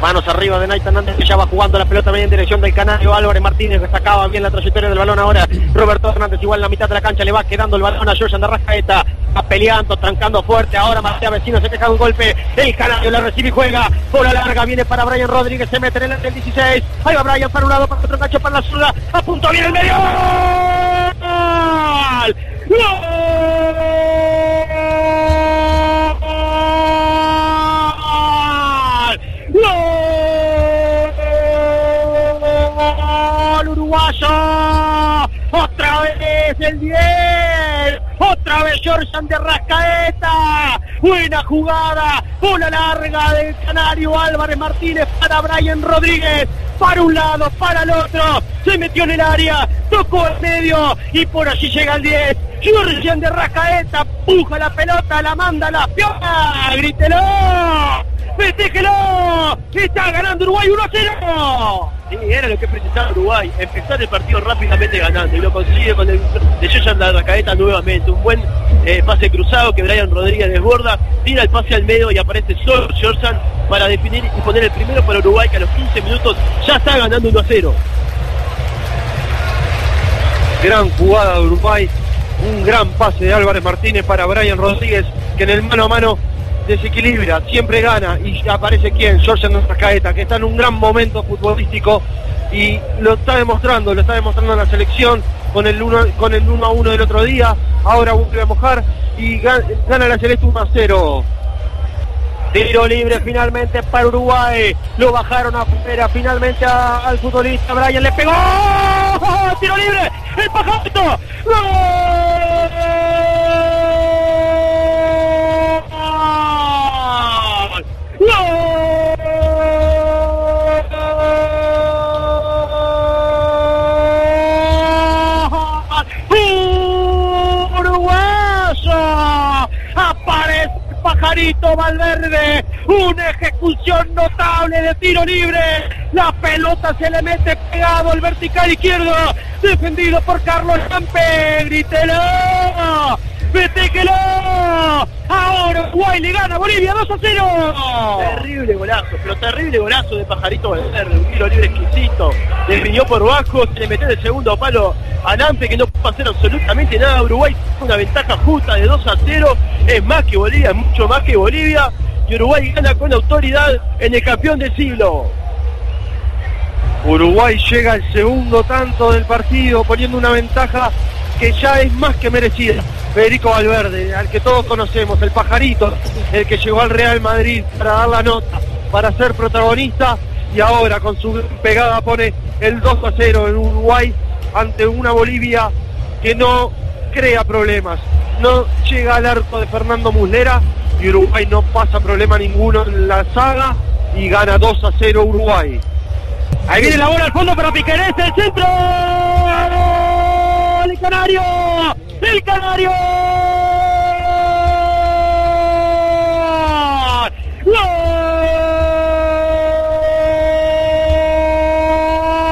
Manos arriba de Naita Hernández que ya va jugando la pelota media en dirección del canario Álvarez Martínez que sacaba bien la trayectoria del balón ahora. Roberto Hernández igual en la mitad de la cancha le va quedando el balón a Georgian de Rascaeta. Va peleando, trancando fuerte. Ahora Martea Vecino se queja un golpe. El canario la recibe y juega. Por la larga viene para Brian Rodríguez. Se mete en el del 16. Ahí va Brian para un lado, para otro gancho para la zurda. A punto viene el medio. ¡Gol! Uruguayo. Otra vez el 10. Otra vez Georgian de Rascaeta. Buena jugada. Bola larga del canario Álvarez Martínez para Brian Rodríguez. Para un lado, para el otro. Se metió en el área. Tocó el medio. Y por allí llega el 10. Georgian de Rascaeta. Puja la pelota. La manda a la piola. Grítelo festejelo, está ganando Uruguay 1 a 0. Sí, era lo que precisaba Uruguay, empezar el partido rápidamente ganando y lo consigue con el de Yoyan la Racaeta nuevamente, un buen eh, pase cruzado que Brian Rodríguez desborda, tira el pase al medio y aparece solo Jordan para definir y poner el primero para Uruguay que a los 15 minutos ya está ganando 1 a 0. Gran jugada de Uruguay, un gran pase de Álvarez Martínez para Brian Rodríguez que en el mano a mano desequilibra, siempre gana y aparece quién, George Rascaeta, que está en un gran momento futbolístico y lo está demostrando, lo está demostrando en la selección con el 1 con el 1 a 1 del otro día, ahora vuelve a mojar y gana, la Celeste 1 a 0. Tiro libre finalmente para Uruguay. Lo bajaron afuera finalmente al futbolista Brian. Le pegó. Tiro libre. El pajarito. ¡Gol! Tiro libre, la pelota se le mete pegado al vertical izquierdo, defendido por Carlos Campe, grítelo, ¡Fetéquelo! Ahora Uruguay le gana Bolivia 2 a 0. Terrible golazo, pero terrible golazo de Pajarito Valverde, un tiro libre exquisito. Definió por bajo, se le metió el segundo palo a Lampe que no puede hacer absolutamente nada. Uruguay una ventaja justa de 2 a 0. Es más que Bolivia, mucho más que Bolivia. Y Uruguay gana con autoridad en el campeón del siglo. Uruguay llega al segundo tanto del partido poniendo una ventaja que ya es más que merecida. Federico Valverde, al que todos conocemos, el pajarito, el que llegó al Real Madrid para dar la nota, para ser protagonista y ahora con su pegada pone el 2 a 0 en Uruguay ante una Bolivia que no crea problemas, no llega al arco de Fernando Muslera y Uruguay no pasa problema ninguno en la saga y gana 2 a 0 Uruguay. Ahí viene la bola al fondo para Piquerés, el centro. ¡El Canario! ¡El Canario!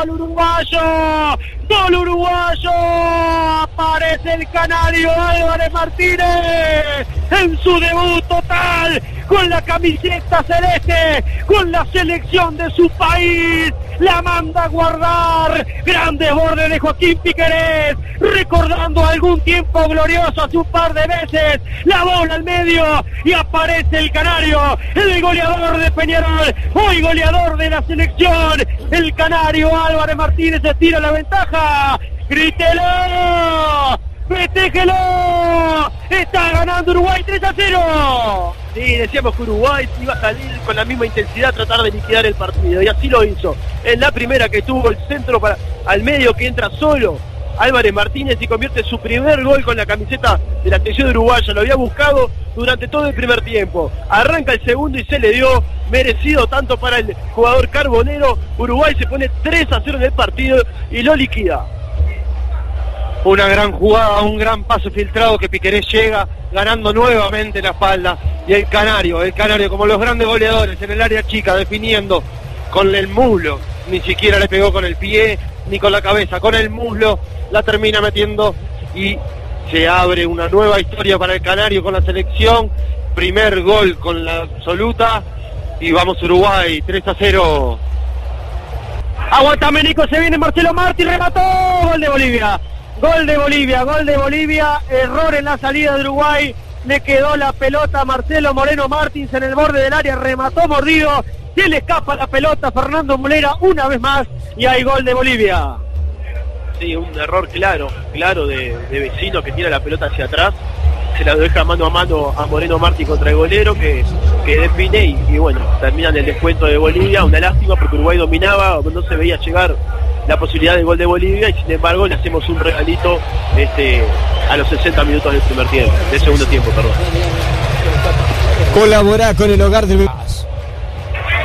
¡Gol uruguayo! ¡Gol uruguayo! Aparece el Canario Álvarez Martínez en su debut con la camiseta celeste, con la selección de su país. La manda a guardar. Grande borde de Joaquín Piquerés, recordando algún tiempo glorioso hace un par de veces. La bola al medio y aparece el canario, el goleador de Peñarol, hoy goleador de la selección. El canario Álvarez Martínez se tira la ventaja. ¡Grítelo! ¡Fetéjelo! ¡Está ganando Uruguay 3 a 0! Sí, decíamos que Uruguay iba a salir con la misma intensidad a tratar de liquidar el partido y así lo hizo. En la primera que tuvo el centro para al medio que entra solo Álvarez Martínez y convierte su primer gol con la camiseta de la selección uruguaya. Lo había buscado durante todo el primer tiempo. Arranca el segundo y se le dio merecido tanto para el jugador carbonero. Uruguay se pone 3 a 0 en el partido y lo liquida una gran jugada, un gran paso filtrado que Piquerés llega ganando nuevamente la espalda. Y el Canario, el Canario como los grandes goleadores en el área chica definiendo con el muslo, ni siquiera le pegó con el pie ni con la cabeza, con el muslo la termina metiendo. Y se abre una nueva historia para el Canario con la selección, primer gol con la absoluta. Y vamos Uruguay 3 a 0. Aguantame Nico, se viene Marcelo Martí, remató, gol de Bolivia. Gol de Bolivia, gol de Bolivia, error en la salida de Uruguay, le quedó la pelota a Marcelo Moreno Martins en el borde del área, remató mordido, se le escapa la pelota a Fernando Mulera una vez más y hay gol de Bolivia. Sí, un error claro, claro de, vecino que tira la pelota hacia atrás. Se la deja mano a mano a Moreno Martí contra el golero que, que define y, y, bueno, terminan el descuento de Bolivia, una lástima porque Uruguay dominaba, no se veía llegar la posibilidad del gol de Bolivia y sin embargo le hacemos un regalito este, a los 60 minutos del primer tiempo, del segundo tiempo, perdón. Colabora con el hogar del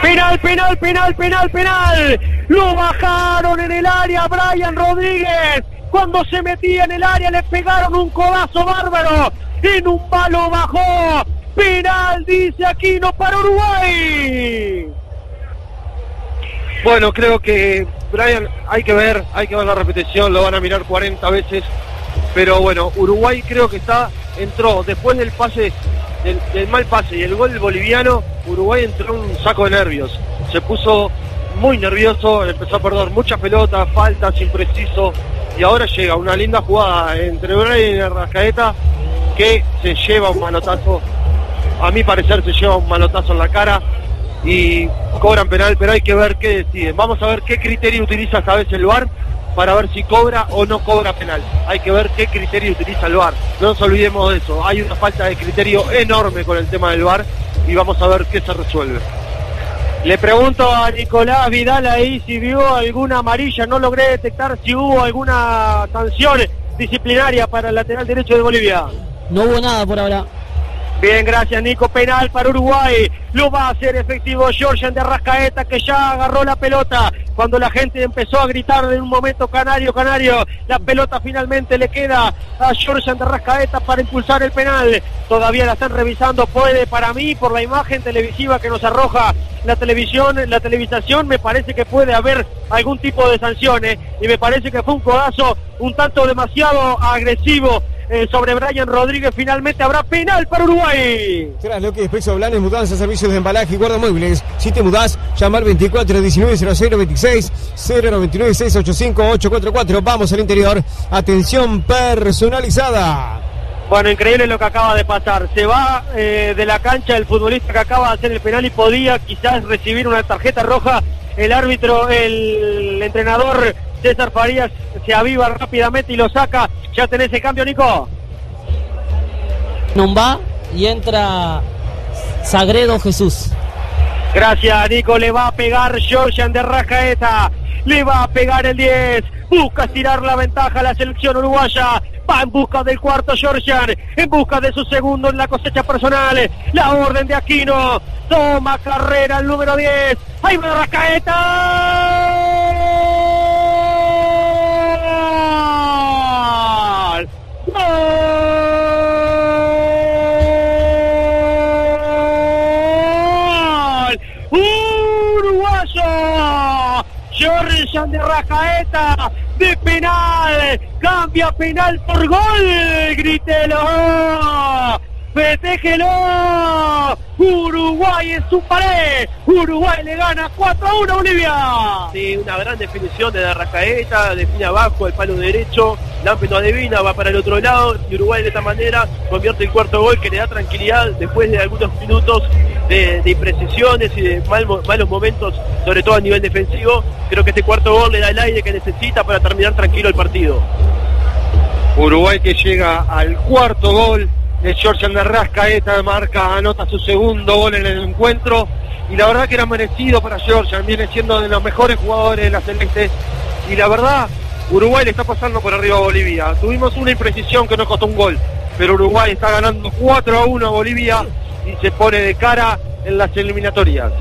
Penal, penal, penal, penal, penal. Lo bajaron en el área Brian Rodríguez. Cuando se metía en el área le pegaron un codazo bárbaro en un palo bajó. Penal, dice Aquino para Uruguay. Bueno, creo que Brian, hay que ver, hay que ver la repetición, lo van a mirar 40 veces. Pero bueno, Uruguay creo que está, entró después del pase, del, mal pase y el gol boliviano, Uruguay entró en un saco de nervios. Se puso muy nervioso, empezó a perder muchas pelotas, faltas, impreciso. Y ahora llega una linda jugada entre Brian y Rascaeta que se lleva un manotazo, a mi parecer se lleva un manotazo en la cara y cobran penal, pero hay que ver qué deciden. Vamos a ver qué criterio utiliza esta vez el VAR para ver si cobra o no cobra penal. Hay que ver qué criterio utiliza el VAR. No nos olvidemos de eso. Hay una falta de criterio enorme con el tema del VAR y vamos a ver qué se resuelve. Le pregunto a Nicolás Vidal ahí si vio alguna amarilla, no logré detectar si hubo alguna sanción disciplinaria para el lateral derecho de Bolivia. No hubo nada por ahora. Bien, gracias Nico. Penal para Uruguay. Lo va a hacer efectivo Georgian de Rascaeta que ya agarró la pelota. Cuando la gente empezó a gritar en un momento Canario, Canario, la pelota finalmente le queda a Georgian de Rascaeta para impulsar el penal. Todavía la están revisando. Puede para mí, por la imagen televisiva que nos arroja la televisión, la televisación, me parece que puede haber algún tipo de sanciones. Y me parece que fue un codazo un tanto demasiado agresivo eh, sobre Brian Rodríguez. Finalmente habrá penal para Uruguay. Tras lo que después hablan es mudanza, servicios de embalaje y guardamuebles. Si te mudás, llamar 24 19 00 26 099 685 844. Vamos al interior. Atención personalizada. Bueno, increíble lo que acaba de pasar. Se va eh, de la cancha el futbolista que acaba de hacer el penal y podía quizás recibir una tarjeta roja. El árbitro, el entrenador César Farías se aviva rápidamente y lo saca. Ya tenés el cambio, Nico. Nomba y entra Sagredo Jesús. Gracias, Nico. Le va a pegar Georgian de Rajaeta. Le va a pegar el 10. Busca estirar la ventaja a la selección uruguaya. Va en busca del cuarto Georgian. En busca de su segundo en la cosecha personal. La orden de Aquino. Toma carrera el número 10. Ahí va Racaeta. De Rajaeta de penal. Cambia penal por gol. Grítelo. ¡Fetéjelo! Uruguay es un pared. Uruguay le gana 4 a 1 a Bolivia. Sí, una gran definición de Racaeta, define abajo el palo derecho, Lampe no adivina, va para el otro lado y Uruguay de esta manera convierte el cuarto gol que le da tranquilidad después de algunos minutos de, imprecisiones y de mal, malos momentos, sobre todo a nivel defensivo. Creo que este cuarto gol le da el aire que necesita para terminar tranquilo el partido. Uruguay que llega al cuarto gol de Georgian de Rascaeta, marca, anota su segundo gol en el encuentro y la verdad que era merecido para Georgian, viene siendo de los mejores jugadores de la Celeste y la verdad Uruguay le está pasando por arriba a Bolivia. Tuvimos una imprecisión que nos costó un gol, pero Uruguay está ganando 4 a 1 a Bolivia y se pone de cara en las eliminatorias.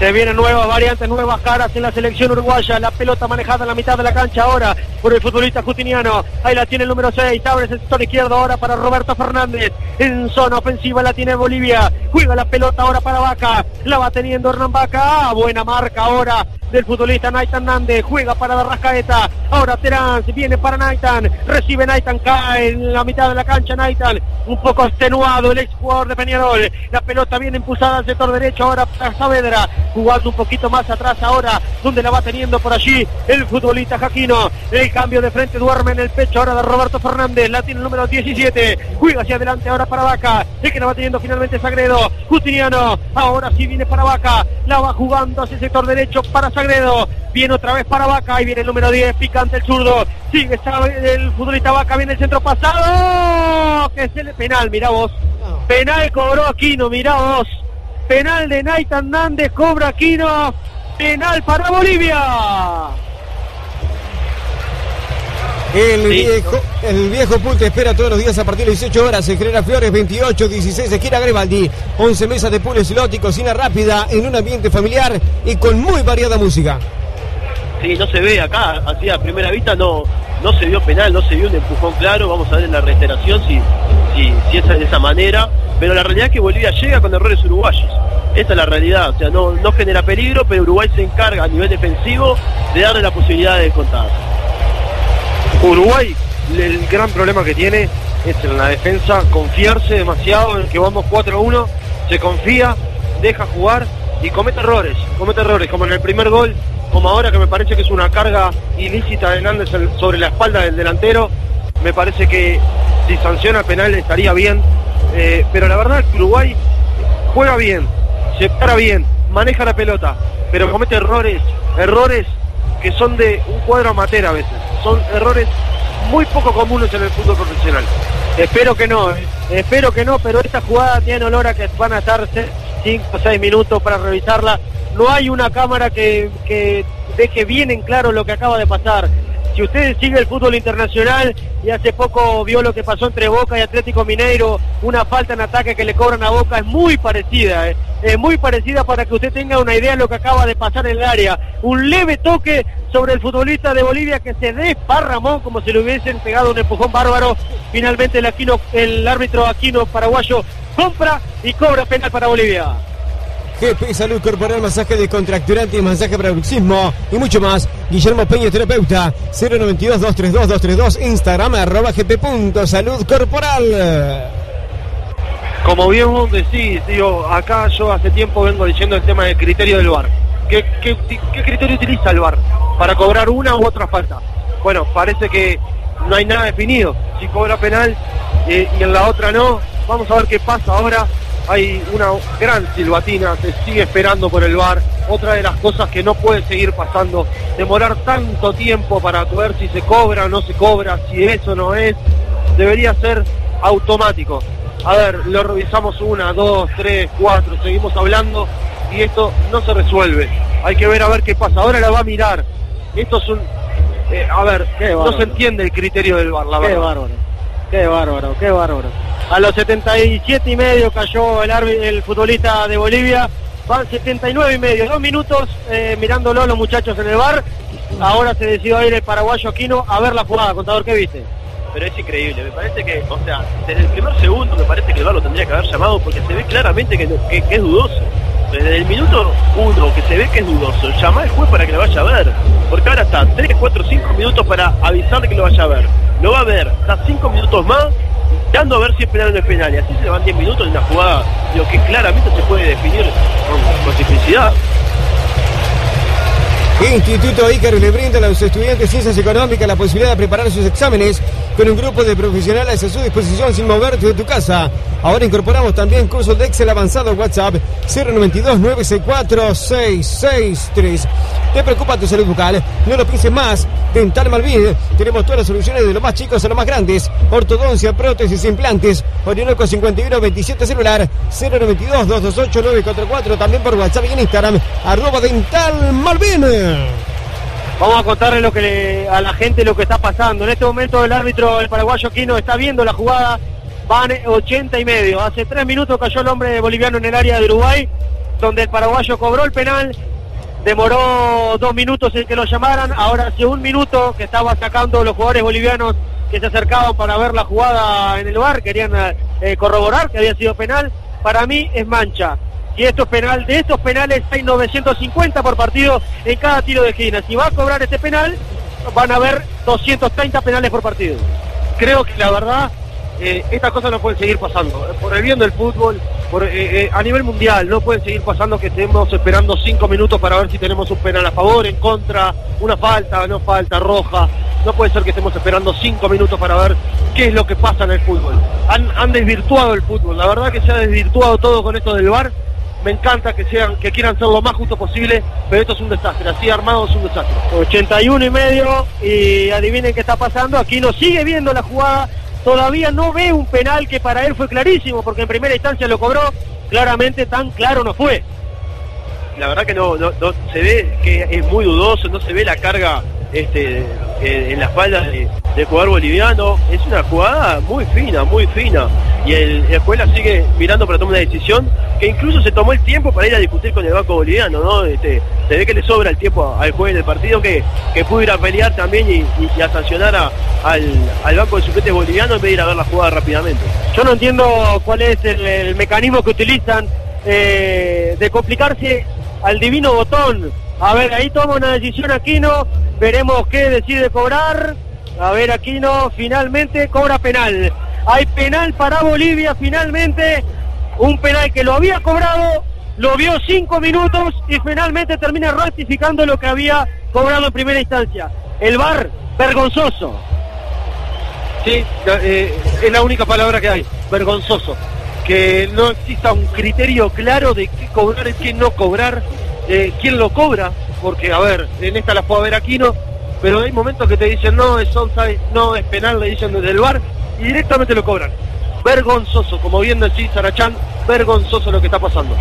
Se vienen nuevas variantes, nuevas caras en la selección uruguaya. La pelota manejada en la mitad de la cancha ahora por el futbolista Justiniano. Ahí la tiene el número 6. Abre el sector izquierdo ahora para Roberto Fernández. En zona ofensiva la tiene Bolivia. Juega la pelota ahora para Vaca. La va teniendo Hernán Vaca. Ah, buena marca ahora del futbolista Naitan Nández. Juega para Barrascaeta. Ahora Terán viene para Naitan. Recibe Naitan. Cae en la mitad de la cancha Naitan. Un poco extenuado el ex jugador de Peñarol. La pelota viene impulsada al sector derecho ahora para Saavedra jugando un poquito más atrás ahora, donde la va teniendo por allí el futbolista Jaquino. El cambio de frente duerme en el pecho ahora de Roberto Fernández, la tiene el número 17, juega hacia adelante ahora para Vaca, el que la va teniendo finalmente Sagredo, Justiniano, ahora sí viene para Vaca, la va jugando hacia el sector derecho para Sagredo, viene otra vez para Vaca, y viene el número 10, picante el zurdo, sigue el futbolista Vaca, viene el centro pasado, que es el penal, mira vos, penal cobró Aquino, mira vos. Penal de Naitan Nández, cobra Aquino. Penal para Bolivia. El viejo, el viejo Pulte espera todos los días a partir de 18 horas. Se genera Flores 28, 16 esquina Grebaldi. 11 mesas de pool eslot cocina rápida en un ambiente familiar y con muy variada música. Sí, no se ve acá, así a primera vista no, no se vio penal, no se vio un empujón claro. Vamos a ver en la reiteración si, si, si es de esa manera. Pero la realidad es que Bolivia llega con errores uruguayos. Esa es la realidad, o sea, no, no genera peligro, pero Uruguay se encarga a nivel defensivo de darle la posibilidad de contar. Uruguay, el gran problema que tiene es en la defensa confiarse demasiado en que vamos 4-1, se confía, deja jugar y comete errores, comete errores, como en el primer gol, como ahora que me parece que es una carga ilícita de Hernández sobre la espalda del delantero, me parece que si sanciona penal estaría bien, eh, pero la verdad que Uruguay juega bien, se para bien, maneja la pelota, pero comete errores, errores que son de un cuadro amateur a veces, son errores muy poco comunes en el fútbol profesional. Espero que no, eh. espero que no, pero esta jugada tiene olor a que van a estar 5 o 6 minutos para revisarla. No hay una cámara que, que deje bien en claro lo que acaba de pasar. Si usted sigue el fútbol internacional y hace poco vio lo que pasó entre Boca y Atlético Mineiro, una falta en ataque que le cobran a Boca es muy parecida, ¿eh? es muy parecida para que usted tenga una idea de lo que acaba de pasar en el área. Un leve toque sobre el futbolista de Bolivia que se desparramó como si le hubiesen pegado un empujón bárbaro. Finalmente el, Aquino, el árbitro Aquino paraguayo compra y cobra penal para Bolivia. GP Salud Corporal, masaje descontracturante, masaje para bruxismo y mucho más. Guillermo Peña, terapeuta, 092-232-232, Instagram, arroba gp.salud corporal. Como bien vos decís, digo, acá yo hace tiempo vengo diciendo el tema del criterio del VAR. ¿Qué, qué, qué criterio utiliza el VAR? Para cobrar una u otra falta. Bueno, parece que no hay nada definido. Si cobra penal eh, y en la otra no, vamos a ver qué pasa ahora hay una gran silbatina, se sigue esperando por el bar. Otra de las cosas que no puede seguir pasando, demorar tanto tiempo para ver si se cobra o no se cobra, si eso no es, debería ser automático. A ver, lo revisamos una, dos, tres, cuatro, seguimos hablando y esto no se resuelve. Hay que ver a ver qué pasa. Ahora la va a mirar. Esto es un... Eh, a ver, no se entiende el criterio del bar, la qué verdad. Bárbaro. Qué bárbaro, qué bárbaro. A los 77 y medio cayó el, el futbolista de Bolivia. Van 79 y medio, dos minutos eh, mirándolo los muchachos en el bar. Ahora se decidió ir el paraguayo Aquino a ver la jugada. Contador, ¿qué viste? Pero es increíble, me parece que, o sea, desde el primer segundo me parece que el VAR lo tendría que haber llamado porque se ve claramente que es dudoso. Desde el minuto uno que se ve que es dudoso, llama al juez para que lo vaya a ver. Porque ahora está 3, 4, 5 minutos para avisarle que lo vaya a ver. Lo va a ver, está 5 minutos más dando a ver si es penal o no es penal. Y así se le van 10 minutos en una jugada lo que claramente se puede definir con, con simplicidad. Instituto Ícaro le brinda a los estudiantes de Ciencias Económicas la posibilidad de preparar sus exámenes con un grupo de profesionales a su disposición sin moverte de tu casa. Ahora incorporamos también cursos de Excel avanzado WhatsApp 092-964-663. ¿Te preocupa tu salud bucal? No lo pienses más. Dental Malvin. Tenemos todas las soluciones de los más chicos a los más grandes. Ortodoncia, prótesis, implantes. Orinoco 5127 celular 092-228-944. También por WhatsApp y en Instagram. Arroba Dental Malvin. Vamos a contarle lo que le- a la gente lo que está pasando. En este momento el árbitro, el paraguayo Quino, está viendo la jugada. Van 80 y medio. Hace tres minutos cayó el hombre boliviano en el área de Uruguay. donde el paraguayo cobró el penal, demoró dos minutos en que lo llamaran, ahora hace un minuto que estaba sacando los jugadores bolivianos que se acercaban para ver la jugada en el bar, querían eh, corroborar que había sido penal, para mí es mancha. Y esto es penal, de estos penales hay 950 por partido en cada tiro de esquina. Si va a cobrar este penal, van a haber 230 penales por partido. Creo que la verdad, eh, estas cosas no pueden seguir pasando. Por el bien del fútbol, eh, eh, a nivel mundial, no pueden seguir pasando que estemos esperando cinco minutos para ver si tenemos un penal a favor, en contra, una falta, no falta, roja. No puede ser que estemos esperando cinco minutos para ver qué es lo que pasa en el fútbol. Han, desvirtuado el fútbol. La verdad que se ha desvirtuado todo con esto del VAR me encanta que que quieran ser lo más justo posible, pero esto es un desastre, así armado es un desastre. 81 y medio, y adivinen qué está pasando, aquí no sigue viendo la jugada, todavía no ve un penal que para él fue clarísimo, porque en primera instancia lo cobró, claramente tan claro no fue. La verdad que no, se ve que es muy dudoso, no se ve la carga este, en la espalda de, del jugador boliviano. Es una jugada muy fina, muy fina. Y el, la escuela sigue mirando para tomar una decisión que incluso se tomó el tiempo para ir a discutir con el banco boliviano, ¿no? Este, se ve que le sobra el tiempo al juez del partido que, que pudo ir a pelear también y, a sancionar al, banco de suplentes boliviano en vez de ir a ver la jugada rápidamente. Yo no entiendo cuál es el, mecanismo que utilizan eh, de complicarse al divino botón. A ver, ahí toma una decisión Aquino, veremos qué decide cobrar. A ver, Aquino finalmente cobra penal. Hay penal para Bolivia finalmente. Un penal que lo había cobrado, lo vio cinco minutos y finalmente termina rectificando lo que había cobrado en primera instancia. El VAR, vergonzoso. Sí, eh, es la única palabra que hay, vergonzoso. Que no exista un criterio claro de qué cobrar y qué no cobrar, eh, quién lo cobra, porque a ver, en esta la puedo ver Aquino, pero hay momentos que te dicen no, es onside, no, es penal, le dicen desde el bar y directamente lo cobran. Vergonzoso, como bien decís Sarachán, vergonzoso lo que está pasando.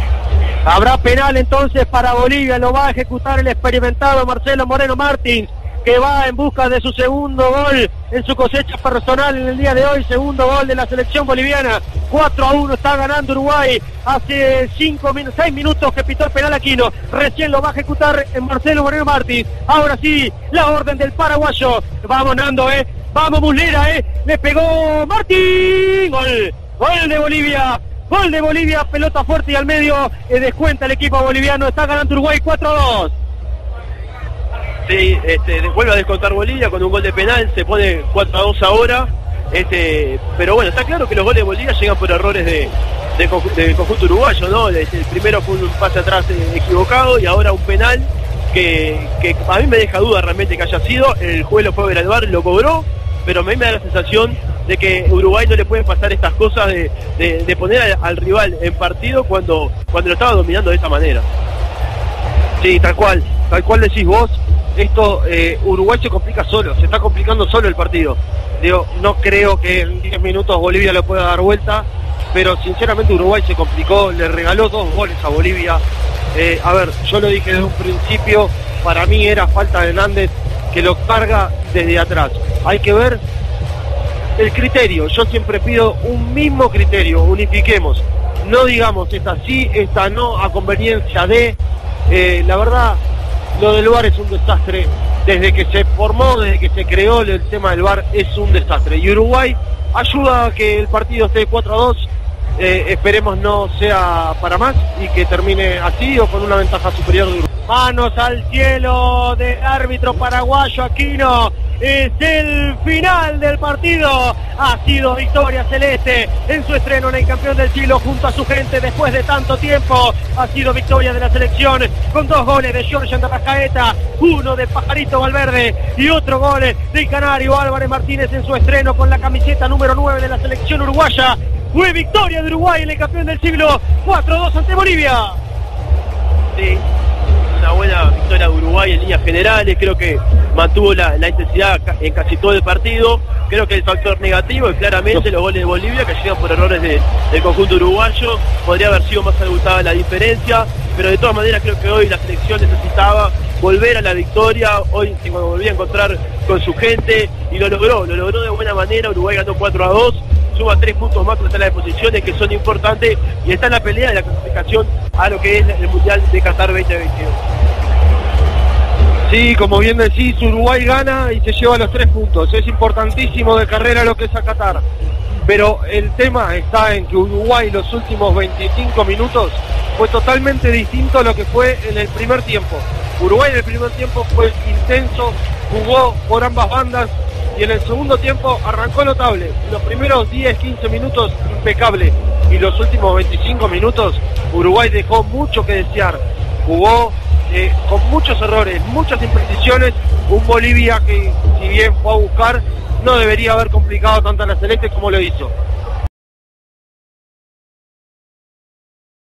Habrá penal entonces para Bolivia, lo va a ejecutar el experimentado Marcelo Moreno Martins que va en busca de su segundo gol en su cosecha personal en el día de hoy, segundo gol de la selección boliviana, 4 a 1 está ganando Uruguay, hace 5 minutos, 6 minutos que pitó el penal Aquino, recién lo va a ejecutar en Marcelo Moreno Martins, ahora sí, la orden del paraguayo, vamos Nando, eh, vamos Muslera, eh, le pegó Martín, gol, gol de Bolivia, Gol de Bolivia, pelota fuerte y al medio, eh, descuenta el equipo boliviano, está ganando Uruguay 4 a 2. Sí, este, vuelve a descontar Bolivia con un gol de penal, se pone 4 a 2 ahora. Este, pero bueno, está claro que los goles de Bolivia llegan por errores de, del conjunto uruguayo, ¿no? El, primero fue un pase atrás eh, equivocado y ahora un penal que, a mí me deja duda realmente que haya sido. El juez lo fue a ver al bar, lo cobró, pero a mí me da la sensación de que Uruguay no le pueden pasar estas cosas de, poner al, al, rival en partido cuando, cuando lo estaba dominando de esa manera. Sí, tal cual, tal cual decís vos, esto eh, Uruguay se complica solo, se está complicando solo el partido. No creo que en 10 minutos Bolivia lo pueda dar vuelta, pero sinceramente Uruguay se complicó, le regaló dos goles a Bolivia. Eh, a ver, yo lo dije desde un principio, para mí era falta de Hernández que lo carga desde atrás. Hay que ver el criterio, yo siempre pido un mismo criterio, unifiquemos. No digamos esta sí, esta no, a conveniencia de... Eh, la verdad, lo del bar es un desastre. Desde que se formó, desde que se creó el tema del bar, es un desastre. Y Uruguay ayuda a que el partido esté 4 a 2. Eh, esperemos no sea para más y que termine así o con una ventaja superior de Uruguay. Manos al cielo del árbitro paraguayo Aquino es el final del partido. Ha sido victoria celeste en su estreno en el campeón del siglo junto a su gente después de tanto tiempo. Ha sido victoria de la selección con dos goles de Giorgio Andarrascaeta, uno de Pajarito Valverde y otro gol del canario Álvarez Martínez en su estreno con la camiseta número 9 de la selección uruguaya. Fue victoria de Uruguay en el campeón del siglo 4-2 ante Bolivia. Sí, una buena victoria de Uruguay en líneas generales, creo que mantuvo la, intensidad en casi todo el partido, creo que el factor negativo es claramente los goles de Bolivia que llegan por errores del conjunto uruguayo, podría haber sido más abultada la diferencia, pero de todas maneras creo que hoy la selección necesitaba volver a la victoria, hoy se volvía a encontrar con su gente y lo logró, lo logró de buena manera, Uruguay ganó 4 a 2 suma tres puntos más en las posiciones que son importantes y está en la pelea de la clasificación a lo que es el Mundial de Qatar 2022. Sí, como bien decís, Uruguay gana y se lleva los tres puntos. Es importantísimo de carrera lo que es a Qatar. Pero el tema está en que Uruguay los últimos 25 minutos fue totalmente distinto a lo que fue en el primer tiempo. Uruguay en el primer tiempo fue intenso, jugó por ambas bandas y en el segundo tiempo arrancó notable. Los primeros 10, 15 minutos impecable y los últimos 25 minutos Uruguay dejó mucho que desear. Jugó eh, con muchos errores, muchas imprecisiones, un Bolivia que si bien fue a buscar, no debería haber complicado tanto a la Celeste como lo hizo.